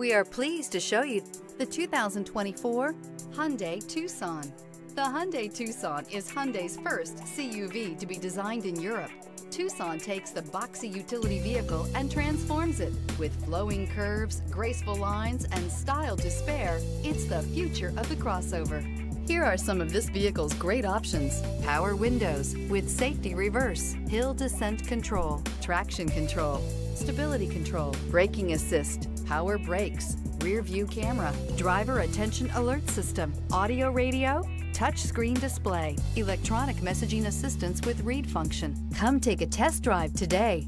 We are pleased to show you the 2024 Hyundai Tucson. The Hyundai Tucson is Hyundai's first CUV to be designed in Europe. Tucson takes the boxy utility vehicle and transforms it. With flowing curves, graceful lines, and style to spare, it's the future of the crossover. Here are some of this vehicle's great options. Power windows with safety reverse, hill descent control, traction control, stability control, braking assist, power brakes, rear view camera, driver attention alert system, audio radio, touchscreen display, electronic messaging assistance with read function. Come take a test drive today.